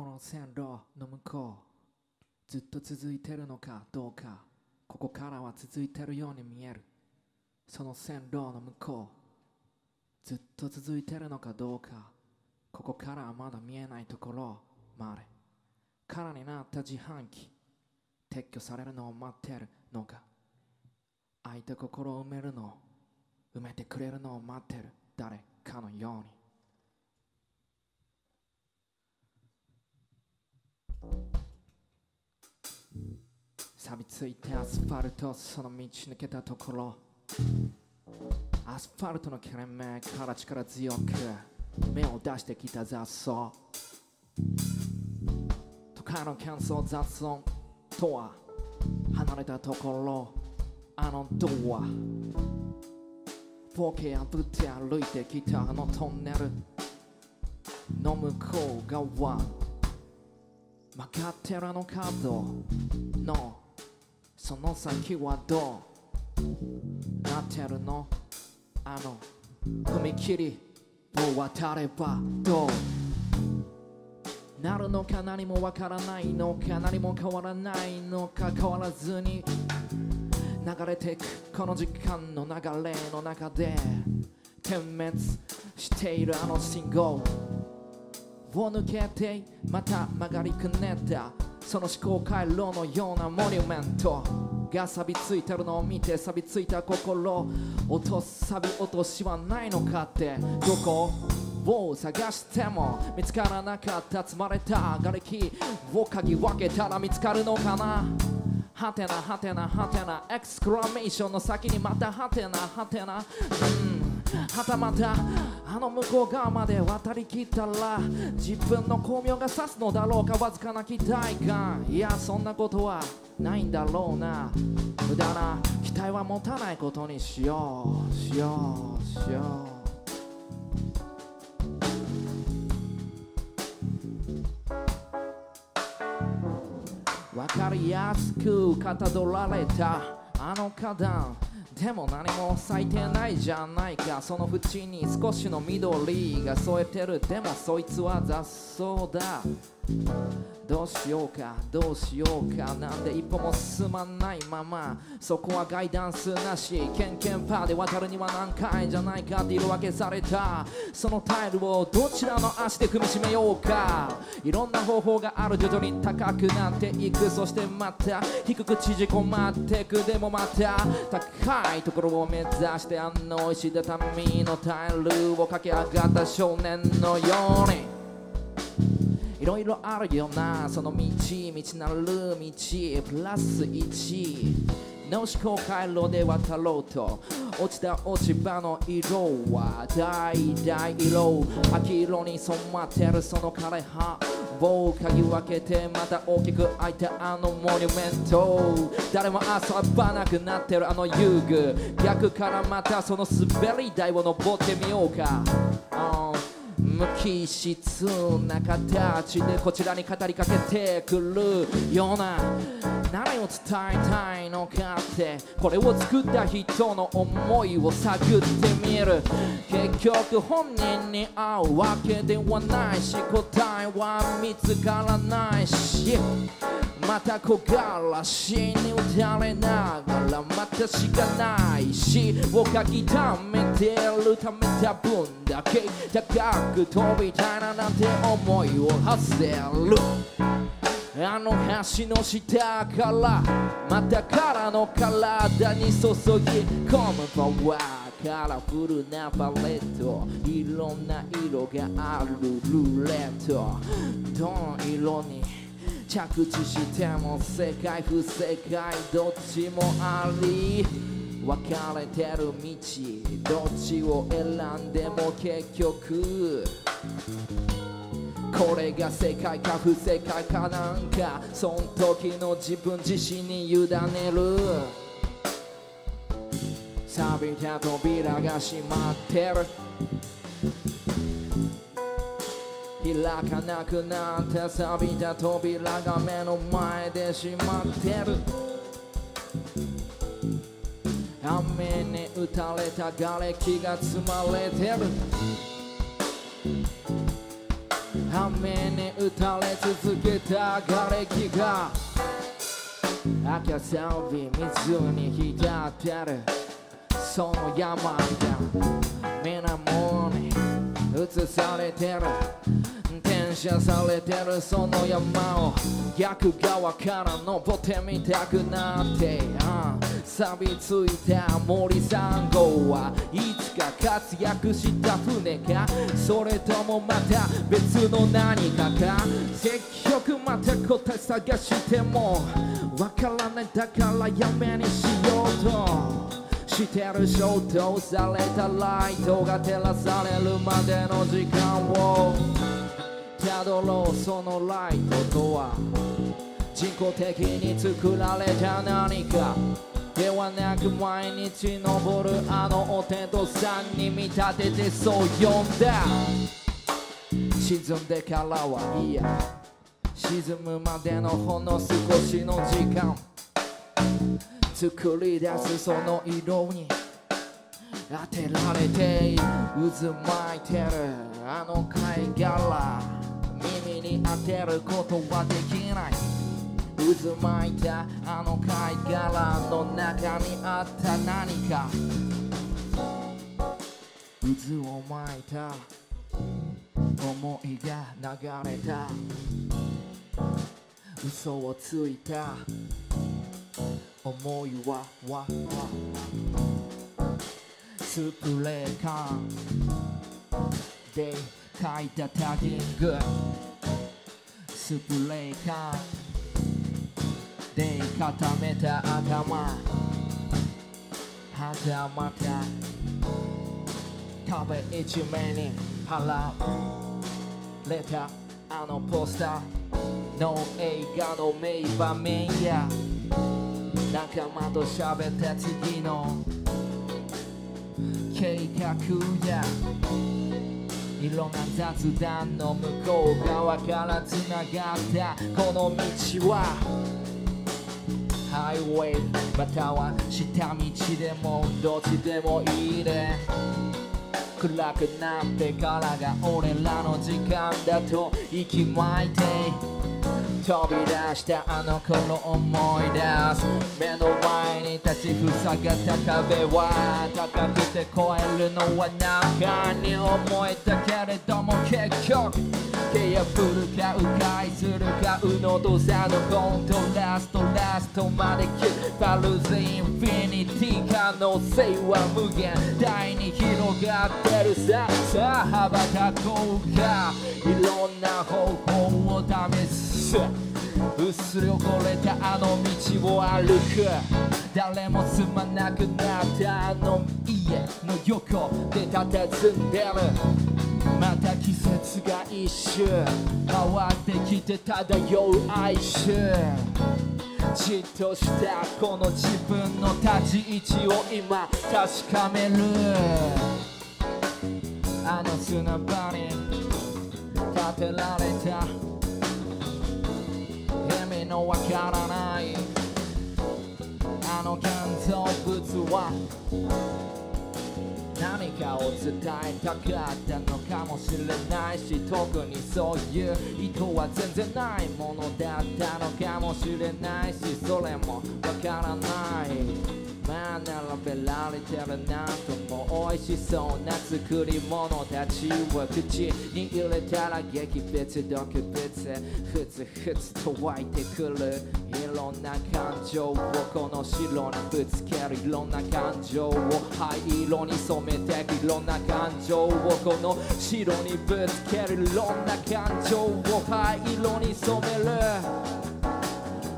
この線路の向こうずっと続いてるのかどうかここからは続いてるように見える。その線路の向こうずっと続いてるのかどうかここからはまだ見えないところまで空になった自販機撤去されるのを待ってるのか空いた心を埋めるのを埋めてくれるのを待ってる。誰かのように。錆びついてアスファルトその道抜けたところ。アスファルトの切れ目から力強く目を出してきた雑草。都会の喧騒雑音とは離れたところ。あのドア。4K 破って歩いてきたあのトンネル。の向こう側。曲がってるあの角のその先はどう？なってるの？あの踏切を渡ればどう？なるのか何もわからないのか？何も変わらないのか？変わらずに流れてくこの時間の流れの中で点滅しているあの信号を抜けてまた曲がりくねったその思考回路のようなモニュメント。が錆びついてるのを見て錆びついた心落とす錆び落としはないのかって。どこ？を探しても。見つからなかった積まれた瓦礫を嗅ぎ分けたら見つかるのかな？はてなはてなはてな。エクスクラメーションの先にまたはてなはてな。うん。はたまたあの向こう側まで渡りきったら自分の巧妙が指すのだろうかわずかな期待感いやそんなことはないんだろうな。無駄な期待は持たないことにしようしようしよう。わかりやすくかたどられたあの花壇。でも何も咲いてないじゃないか。その縁に少しの緑が添えてる。でもそいつは雑草だ。どうしようかどうしようかなんで一歩も進まないまま。そこはガイダンスなしケンケンパーで渡るには何回じゃないかって色分けされた。そのタイルをどちらの足で踏みしめようか。いろんな方法がある徐々に高くなっていく。そしてまた低く縮こまってく。でもまた高いところを目指してあの石畳のタイルを駆け上がった少年のように。いろいろあるよな。その道道なる道。プラス1の思考回路で渡ろうと。落ちた落ち葉の色は橙色。秋色に染まってるその枯れ葉。を嗅ぎ分けてまた大きく開いたあのモニュメント。誰も遊ばなくなってるあの遊具。逆からまたその滑り台を登ってみようか、うん。無機質な形でこちらに語りかけてくるような何を伝えたいのかってこれを作った人の思いを探ってみる。結局本人に会うわけではないし答えは見つからないし。また木枯らしに打たれながらまたしかないしをかきためてるためた分だけ。高く飛びたいななんて思いを馳せる。あの橋の下からまたからの体に注ぎ込むパワーカラフルなパレット。いろんな色があるルーレット。どの色に着地しても正解不正解どっちもあり分かれてる道どっちを選んでも結局これが正解か不正解かなんかそん時の自分自身に委ねる。錆びた扉が閉まってる。開かなくなった錆びた扉が目の前で閉まってる。雨に打たれた瓦礫が積まれてる。雨に打たれ続けた瓦礫が。赤さび水に浸ってる。その山が水面に映されてる。転写されてるその山を逆側から登ってみたくなって、ああ錆びついた森3号はいつか活躍した船か？それともまた別の何かか？結局また答え探してもわからないだからやめにしようと。してる消灯されたライトが照らされるまでの時間をたどろうそのライトとは人工的に作られた何か。ではなく毎日登るあのお天道さんに見立ててそう呼んだ。沈んでからはいや沈むまでのほんの少しの時間。作り出すその色に。当てられて渦巻いてるあの貝殻。に当てることはできない。渦巻いたあの貝殻の中にあった何か。渦を巻いた。思いが流れた。嘘をついた。思いはわわスプレー缶。で書いたタギング。スプレー缶で固めた頭。はたまた。壁一面に貼られたあのポスター。の映画の名場面や。仲間と喋った次の計画や。いろんな雑談の向こう側からつながったこの道は。ハイウェイまたは下道でもどっちでもいいね。暗くなってからが俺らの時間だと息巻いて。飛び出したあの頃思い出す目の前に立ち塞がった壁は高くて越えるのは中に思えたけれども結局蹴破るか迂回するか右脳と左脳のコントラストラストまでキュッパルズ infinity 可能性は無限大に広がってるささあ羽ばたこうかいろんな方法を試す薄汚れたあの道を歩く。誰も住まなくなったあの家の横で佇んでる。また季節が一周。変わってきて漂う哀愁じっとしたこの自分の立ち位置を今確かめる。あの砂場に建てられた。のわからない。あの建造物は何かを伝えたかったのかもしれないし特にそういう意図は全然ないものだったのかもしれないしそれもわからない。まあ並べられてるなんとも美味しそうな作り物たちを口に入れたら激別毒別ふつふつと湧いてくるいろんな感情をこの白にぶつけるいろんな感情を灰色に染めてくいろんな感情をこの白にぶつけるいろんな感情を灰色に染める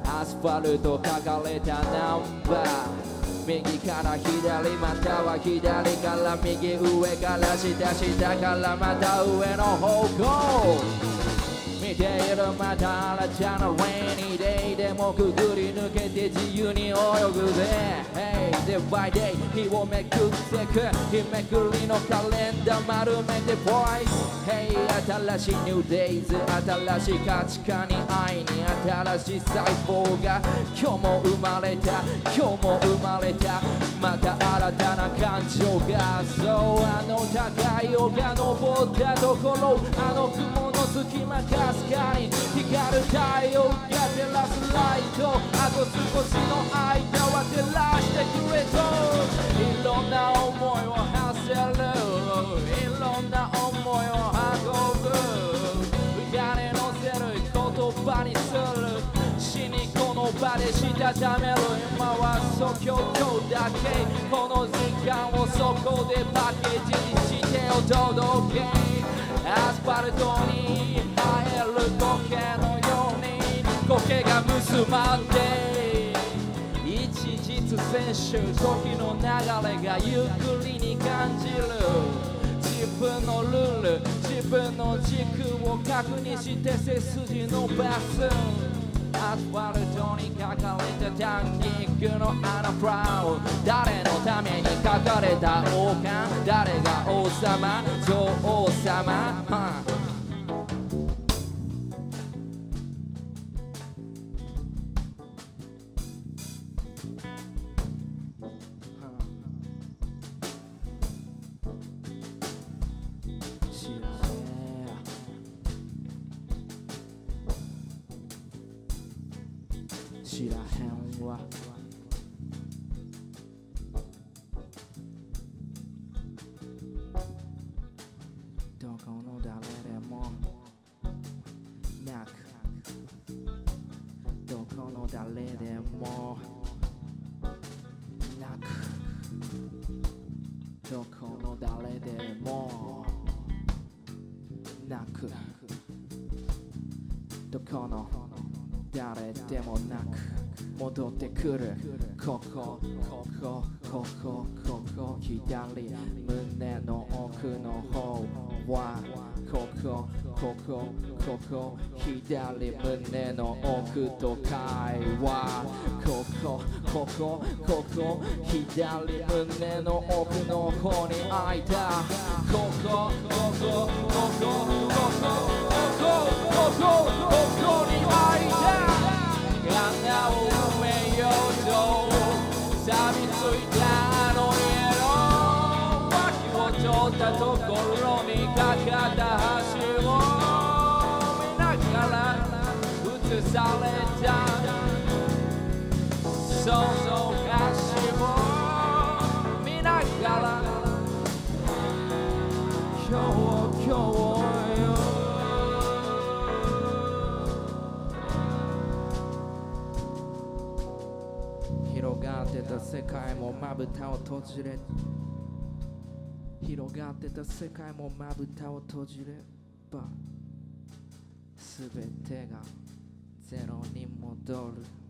アスファルト書かれたナンバー右から左または左から右上から下下からまた上の方向。ているまた新たな Rainy Day でもくぐり抜けて自由に泳ぐぜ。Hey Day by Day 日をめくってく。日めくりのカレンダー丸めて Boys Hey 新しい New Days 新しい価値観に会いに新しい細胞が。今日も生まれた今日も生まれた。新たな感情がそうあの高い丘登ったところあの雲の隙間かすかに光る太陽が照らすライトあと少しの間は照らしてくれといろんな思いを馳せるいろんな思いを運ぶ。金乗せる言葉にする。この場でしたためる今は即興だけこの時間をそこでパッケージにしてお届け。アスファルトに生える苔のように苔が結まって。一日選手時の流れがゆっくりに感じる。自分のルール自分の軸を確認して背筋伸ばす。アスファルトに書かれたタンキングのあのプラウ誰のために書かれた王冠？誰が王様？女王様、知らへんわどこの誰でもなくどこの誰でもなくどこの誰でもなくどこの誰でもなく戻ってくる。ここここここここ左胸の奥の方はここここここ左胸の奥と会話。ここここここ左胸の奥の方に開いたこここここここここここここ。たところにかかった橋を見ながら映された。その橋を見ながら。今日今日よ。広がってた世界もまぶたを閉じれ。広がってた世界もまぶたを閉じれば全てがゼロに戻る。